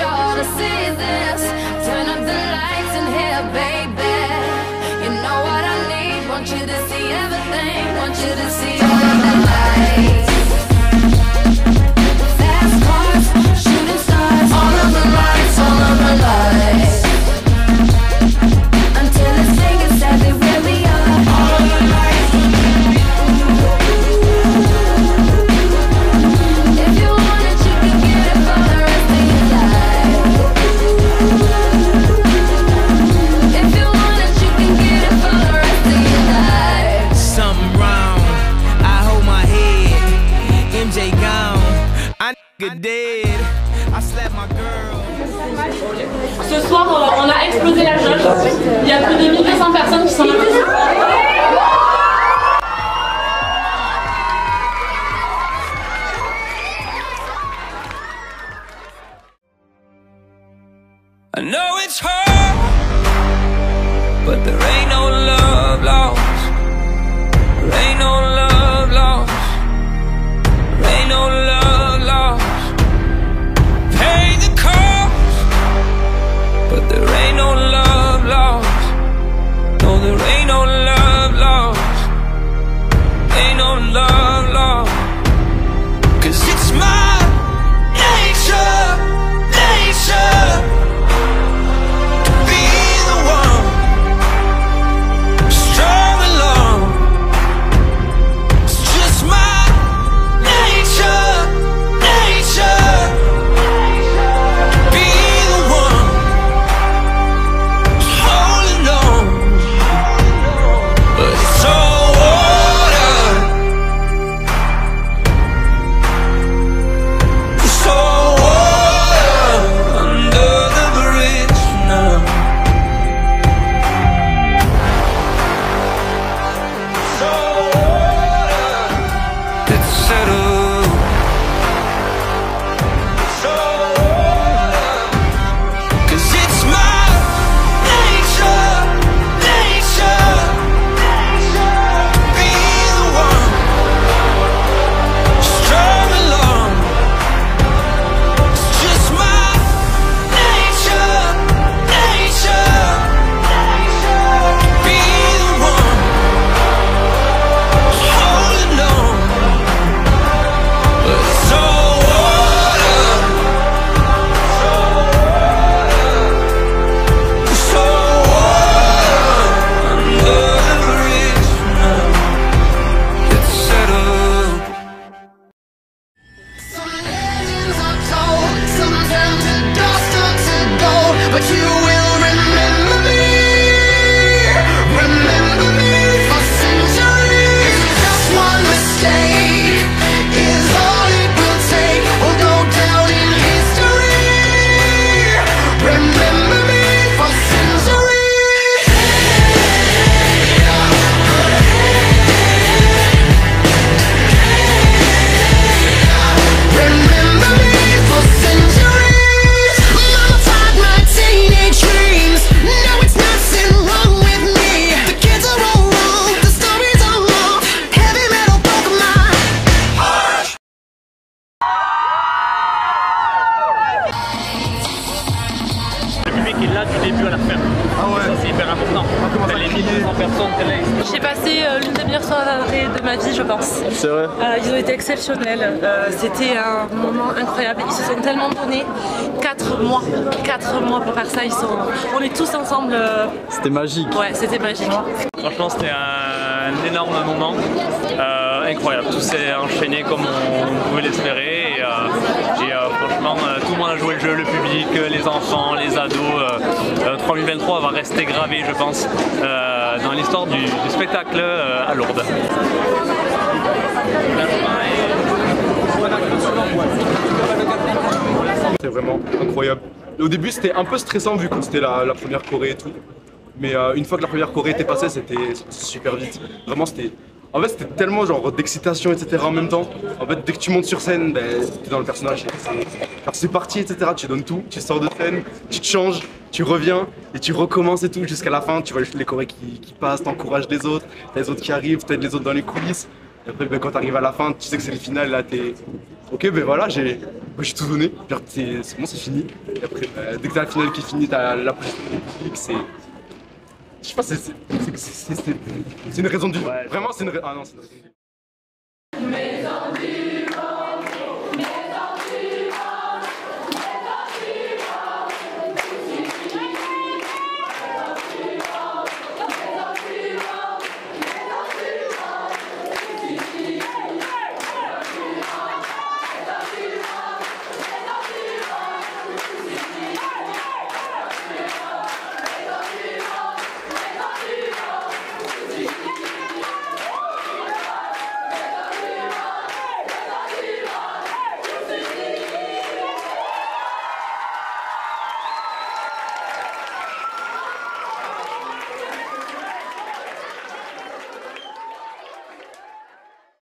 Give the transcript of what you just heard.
to see this. Turn up the lights in here, baby. You know what I need. Want you to see everything. Want you to see. on a explosé la jauge. Il y a plus de 1200 personnes qui sont là. I know it's hard, but there ain't no love lost. Ça les criait 1200 personnes est. J'ai passé euh, l'une des meilleures soirées de ma vie, je pense. C'est vrai? Euh, ils ont été exceptionnels. Euh, C'était un moment incroyable. Ils se sont tellement donnés. 4 mois. 4 mois pour faire ça. Ils sont... On est tous ensemble. euh, C'était magique. Ouais, c'était magique. Franchement, c'était un énorme moment, euh, incroyable. Tout s'est enchaîné comme on pouvait l'espérer. Et, euh, et, euh, franchement, euh, tout le monde a joué le jeu, le public, les enfants, les ados. Euh, euh, 3023 va rester gravé, je pense, euh, dans l'histoire du, spectacle euh, à Lourdes. C'était vraiment incroyable. Au début, c'était un peu stressant vu que c'était la, première Corée et tout. Mais une fois que la première Corée était passée, c'était super vite. Vraiment, c'était. En fait, c'était tellement genre d'excitation, etc. en même temps. En fait, dès que tu montes sur scène, ben, t'es dans le personnage. C'est- Alors c'est parti, etc. Tu donnes tout, tu sors de scène, tu te changes, tu reviens et tu recommences et tout jusqu'à la fin. Tu vois les Corées qui, qui passent, t'encourages les autres, t'as les autres qui arrivent, t'aides les autres dans les coulisses. Et après, ben, quand t'arrives à la fin, tu sais que c'est le final, là, t'es. Ok, ben voilà, j'ai ben, tout donné. C'est bon, c'est fini. Et après, ben, dès que t'as la finale qui est finie, t'as l'applaudissement du public, c'est. Je sais pas, c'est- une raison du. Vraiment, c'est une, ra- ah non, c'est une raison